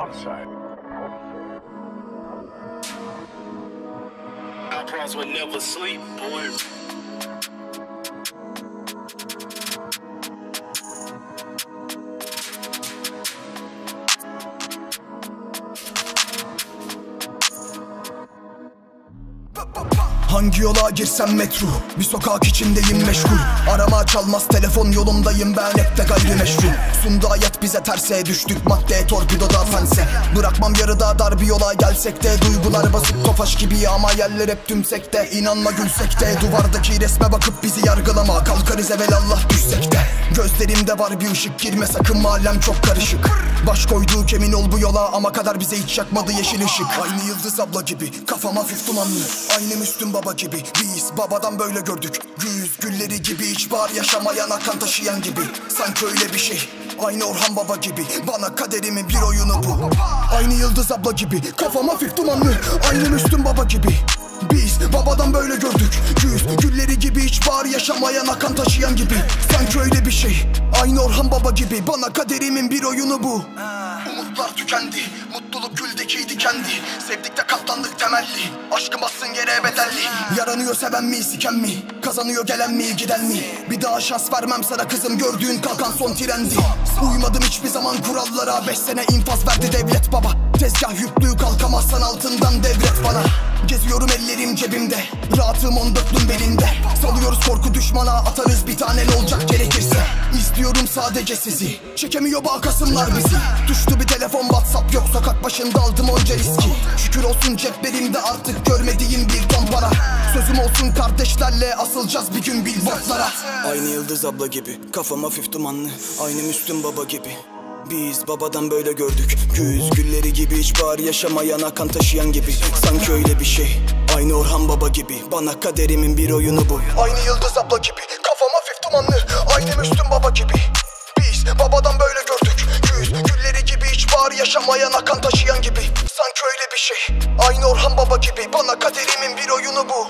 outside. Pros would never sleep, boy. Hangi yola girsem metro Bir sokak içindeyim meşgul. Arama çalmaz telefon yolundayım ben hep de gayrimeşru Sundu hayat bize terse düştük madde torpidoda pense. Bırakmam yarıda dar bir yola gelsek de Duygular basıp tofaş gibi ama yerler hep tümsekte İnanma gülsek de duvardaki resme bakıp bizi yargılama. Kalkarız evelallah düşsek de. Gözlerimde var bir ışık girme sakın mahallem çok karışık Baş koyduk emin ol bu yola. Ama kadar bize hiç yakmadı yeşil ışık. Aynı yıldız abla gibi kafam hafif dumanlı. Aynı Müslüm baba gibi biz babadan böyle gördük. Yüz gülleri gibi hiç var yaşamayan akan taşıyan gibi. Sanki öyle bir şey Aynı Orhan Baba gibi. Bana kaderimin bir oyunu bu. Aynı Yıldız abla gibi Kafam hafif dumanlı. Aynı Müslüm Baba gibi biz babadan böyle gördük. Yüz gülleri gibi hiç var yaşamayan akan taşıyan gibi. Sanki öyle bir şey Aynı Orhan Baba gibi. Bana kaderimin bir oyunu bu Umutlar tükendi Mutluluk güldeki dikendi Sevdikte katlandık temelli Aşkım bassın yere bedelli. Yaranıyor seven mi siken mi? Kazanıyor gelen mi giden mi? Bir daha şans vermem sana kızım Gördüğün kalkan son trendi. Uymadım hiçbir zaman kurallara Beş sene infaz verdi devlet baba. Tezgah yüklüğü kalkamazsan altından devret bana. Geziyorum ellerim cebimde Rahatım on dörtlüm belinde. Salıyoruz korku düşmana Atarız bir tane ne olacak İstiyorum sadece sizi. Çekemiyor bağ kasımlar bizi. Düştü bir telefon whatsapp yok. Sokak başında aldım onca riski. Şükür olsun ceplerimde artık görmediğim bir ton para. Sözüm olsun kardeşlerle asılacağız bir gün billboardlara Aynı Yıldız abla gibi Kafam hafif dumanlı. Aynı Müslüm baba gibi. Biz babadan böyle gördük. Güz gülleri gibi hiç var yaşamayan akan taşıyan gibi. Sanki öyle bir şey. Aynı Orhan Baba gibi. Bana kaderimin bir oyunu bu. Aynı Yıldız abla gibi Kafam hafif dumanlı. Aynı Müslüm Gibi. Biz babadan böyle gördük. Güz gülleri gibi hiç var yaşamayan akan taşıyan gibi. Sanki öyle bir şey. Aynı Orhan Baba gibi. Bana kaderimin bir oyunu bu